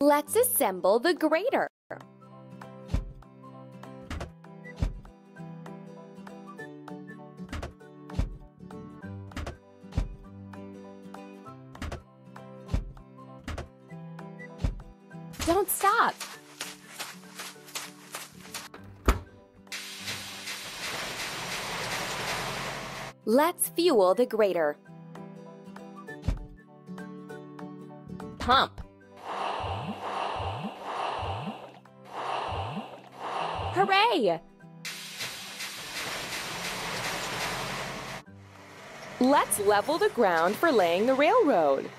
Let's assemble the grader. Don't stop. Let's fuel the grader. Pump. Hooray! Let's level the ground for laying the railroad.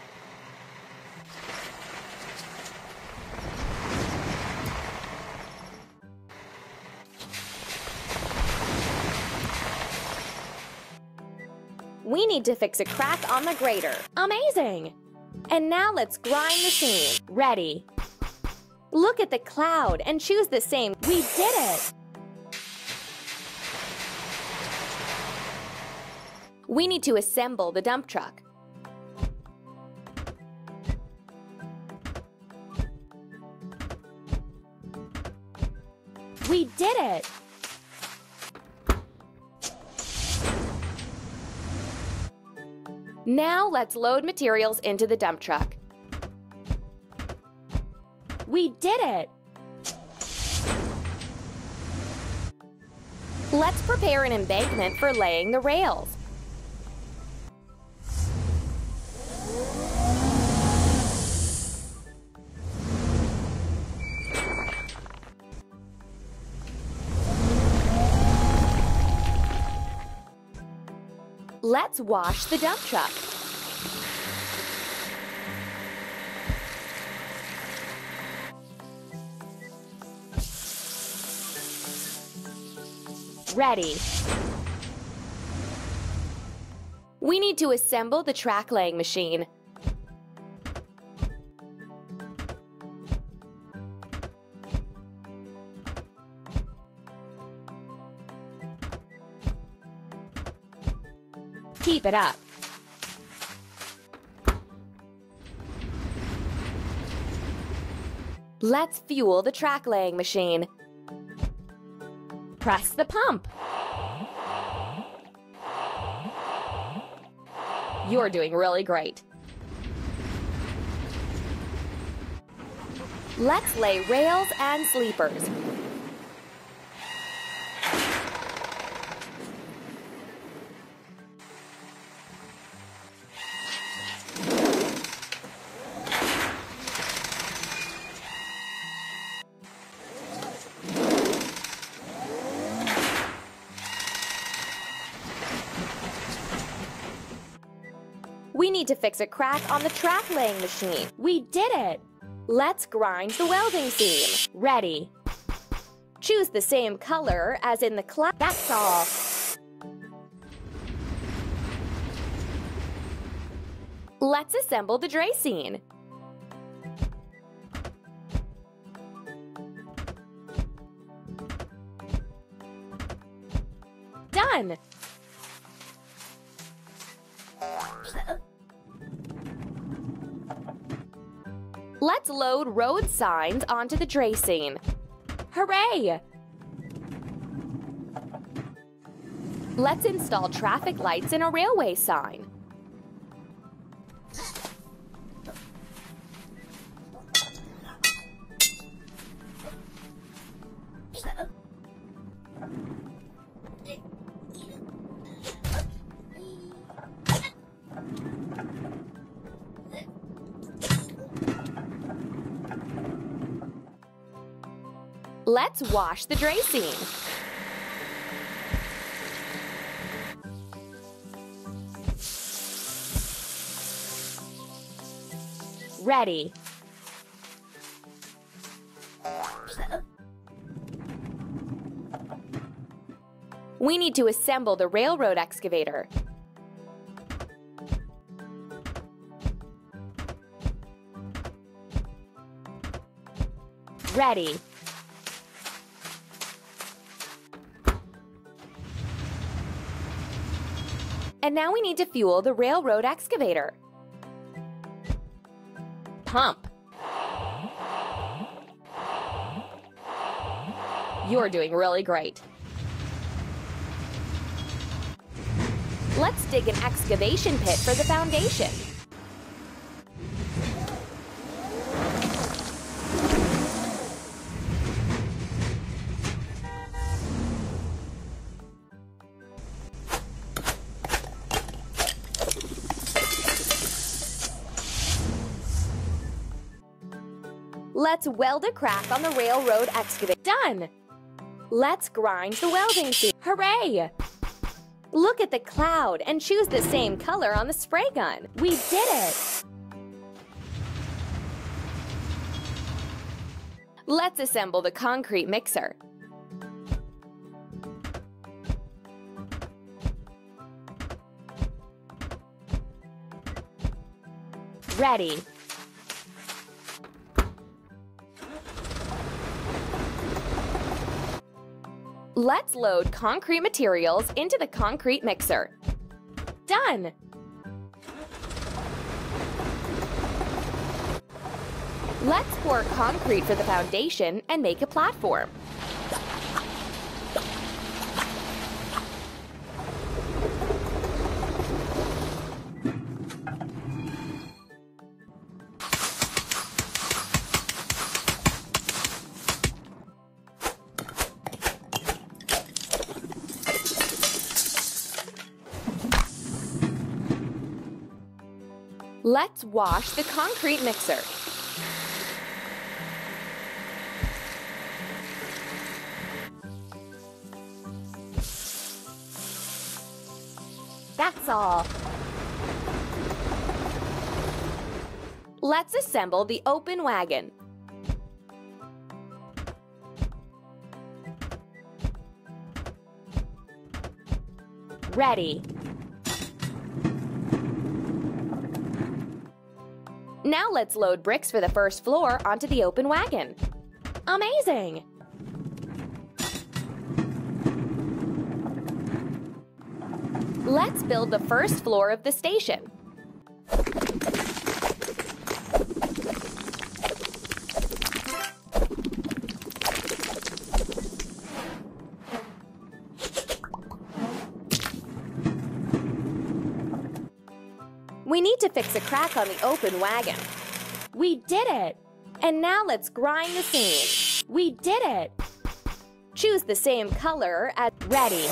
We need to fix a crack on the grader. Amazing! And now let's grind the seam. Ready. Look at the cloud and choose the same. We did it! We need to assemble the dump truck. We did it! Now let's load materials into the dump truck. We did it! Let's prepare an embankment for laying the rails. Let's wash the dump truck. Ready. We need to assemble the track laying machine. Keep it up. Let's fuel the track laying machine. Press the pump. You're doing really great. Let's lay rails and sleepers. To fix a crack on the track laying machine. We did it! Let's grind the welding seam. Ready. Choose the same color as in the class. That's all. Let's assemble the draisine. Done! Let's load road signs onto the draisine. Hooray! Let's install traffic lights in a railway sign. Let's wash the draisine. Ready. We need to assemble the railroad excavator. Ready. And now we need to fuel the railroad excavator. Pump. You're doing really great. Let's dig an excavation pit for the foundation. Let's weld a crack on the railroad excavator. Done! Let's grind the welding seam. Hooray! Look at the cloud and choose the same color on the spray gun. We did it! Let's assemble the concrete mixer. Ready. Let's load concrete materials into the concrete mixer. Done! Let's pour concrete for the foundation and make a platform. Let's wash the concrete mixer. That's all. Let's assemble the open wagon. Ready. Now let's load bricks for the first floor onto the open wagon. Amazing! Let's build the first floor of the station. To fix a crack on the open wagon. We did it! And now let's grind the seam. We did it! Choose the same color as ready.